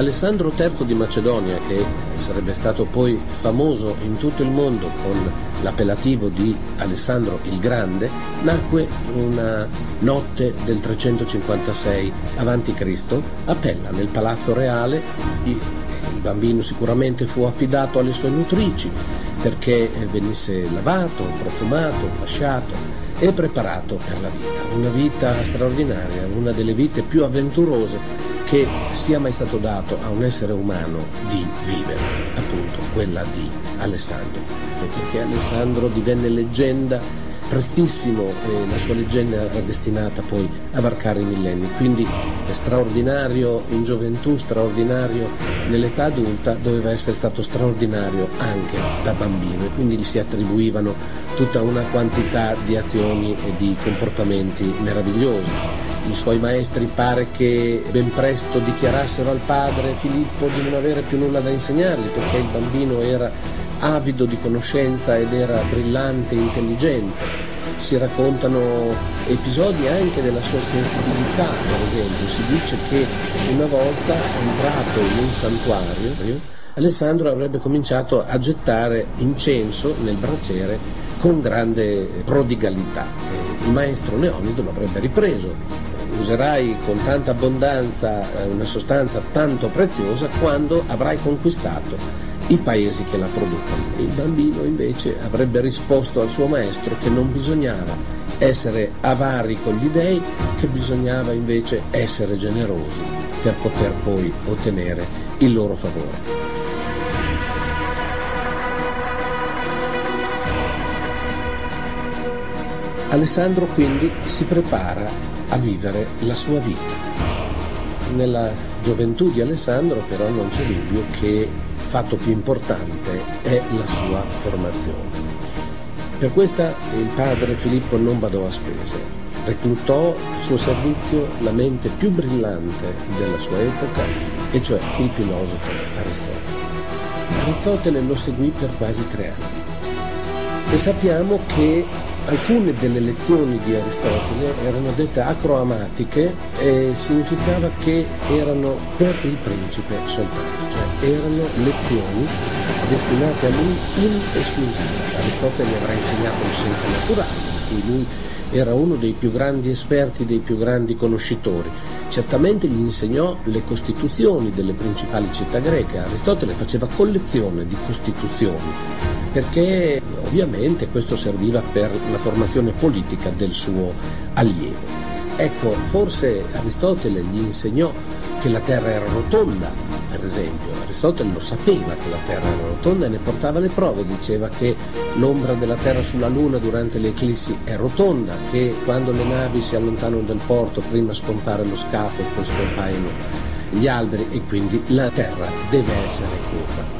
Alessandro III di Macedonia, che sarebbe stato poi famoso in tutto il mondo con l'appellativo di Alessandro il Grande, nacque una notte del 356 a.C. a Pella, nel palazzo reale. Il bambino sicuramente fu affidato alle sue nutrici perché venisse lavato, profumato, fasciato e preparato per la vita. Una vita straordinaria, una delle vite più avventurose che sia mai stato dato a un essere umano di vivere, appunto quella di Alessandro. Perché Alessandro divenne leggenda prestissimo e la sua leggenda era destinata poi a varcare i millenni, quindi straordinario in gioventù, straordinario nell'età adulta, doveva essere stato straordinario anche da bambino. E quindi gli si attribuivano tutta una quantità di azioni e di comportamenti meravigliosi i suoi maestri pare che ben presto dichiarassero al padre Filippo di non avere più nulla da insegnargli perché il bambino era avido di conoscenza ed era brillante e intelligente. Si raccontano episodi anche della sua sensibilità, per esempio. Si dice che una volta entrato in un santuario, Alessandro avrebbe cominciato a gettare incenso nel braciere con grande prodigalità. Il maestro Leonido lo avrebbe ripreso userai con tanta abbondanza eh, una sostanza tanto preziosa quando avrai conquistato i paesi che la producono. Il bambino invece avrebbe risposto al suo maestro che non bisognava essere avari con gli dèi, che bisognava invece essere generosi per poter poi ottenere il loro favore. Alessandro quindi si prepara a vivere la sua vita. Nella gioventù di Alessandro però non c'è dubbio che il fatto più importante è la sua formazione. Per questa il padre Filippo non badò a spese, reclutò al suo servizio la mente più brillante della sua epoca, e cioè il filosofo Aristotele. Aristotele lo seguì per quasi tre anni e sappiamo che Alcune delle lezioni di Aristotele erano dette acroamatiche e significava che erano per il principe soltanto, cioè erano lezioni destinate a lui in esclusiva. Aristotele avrà insegnato le scienze naturali, in cui lui era uno dei più grandi esperti, dei più grandi conoscitori. Certamente gli insegnò le costituzioni delle principali città greche. Aristotele faceva collezione di costituzioni perché ovviamente questo serviva per la formazione politica del suo allievo. Ecco, forse Aristotele gli insegnò che la Terra era rotonda, per esempio. Aristotele lo sapeva che la Terra era rotonda e ne portava le prove, diceva che l'ombra della Terra sulla Luna durante le eclissi è rotonda, che quando le navi si allontanano dal porto prima scompare lo scafo e poi scompaiono gli alberi e quindi la Terra deve essere curva.